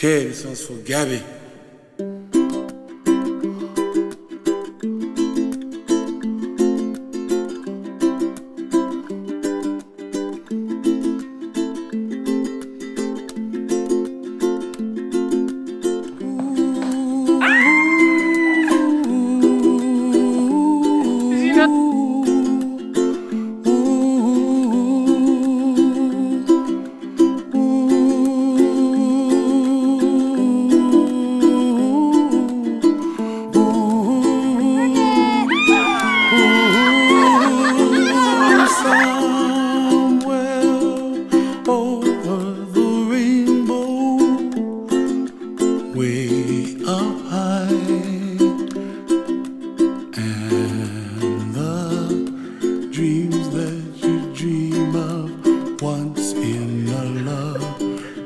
Cheire, Sons Gabi.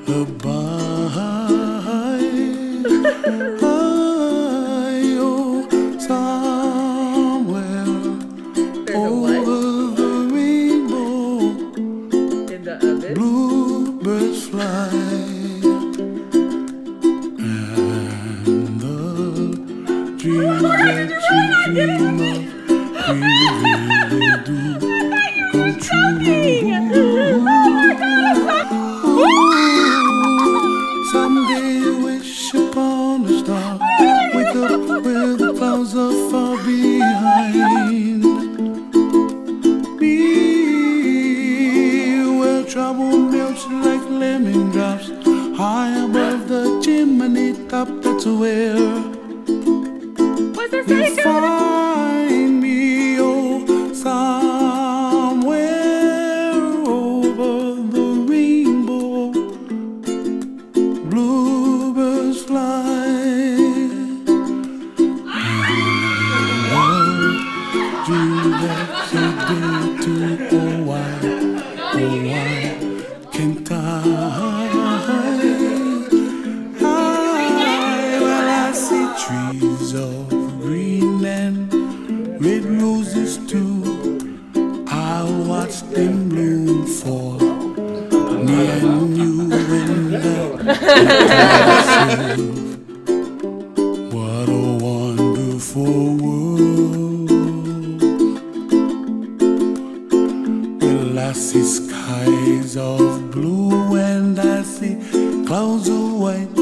the by oh, somewhere over the rainbow. Bluebirds fly. And the dreams that you dream of really do come true. will melt like lemon drops high above the chimney top. That's where. Was this trees of Greenland with roses too. I watched them bloom for me and you in the What a wonderful world. Well, I see skies of blue and I see clouds of white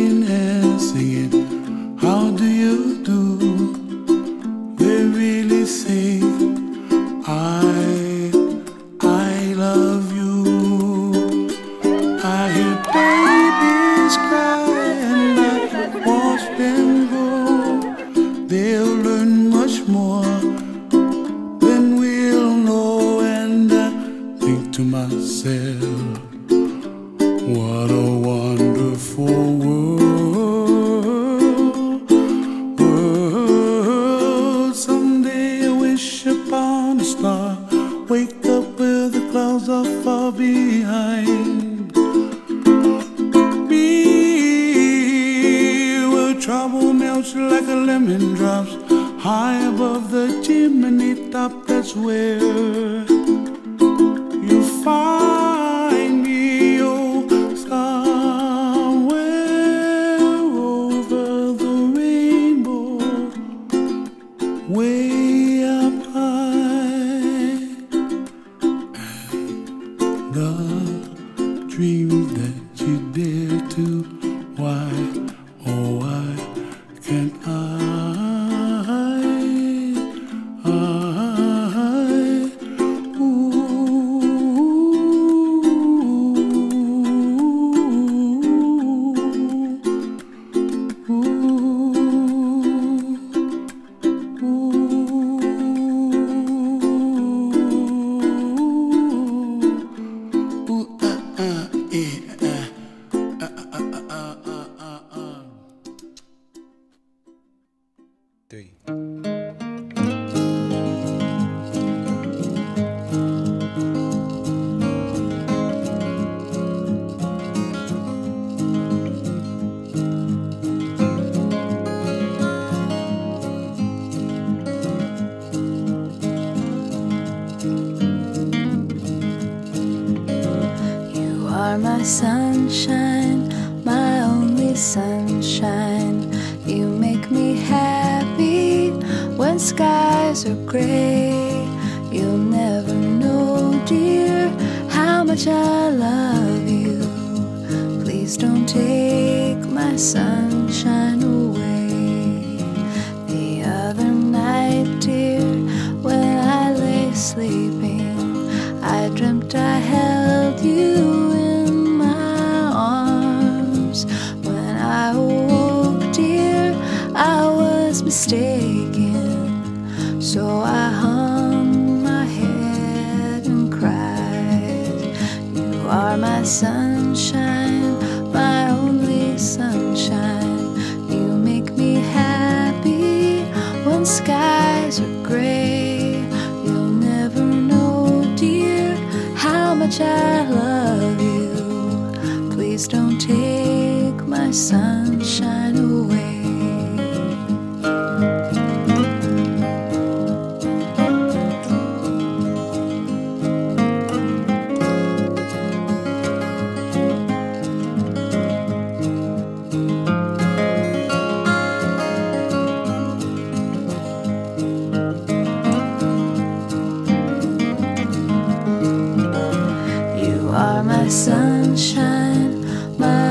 do you do? They really say I, I love you I hear babies cry and I watch them grow They'll learn much more than we'll know And I think to myself What a wonderful like a lemon drops high above the chimney top. That's where in. Gabby. my sunshine, my only sunshine. You make me happy when skies are gray. You'll never know, dear, how much I love you. Please don't take my sunshine away. The other night, dear, when I lay sleeping, I dreamt I held you my sunshine away. You are my sunshine, my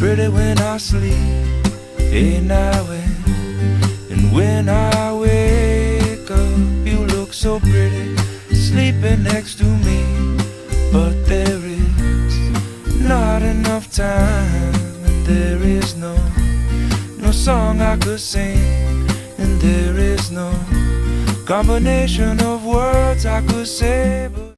Pretty when I sleep. Hey, now and, and when I wake up, you look so pretty, sleeping next to me. But there is not enough time, and there is no no song I could sing, and there is no combination of words I could say.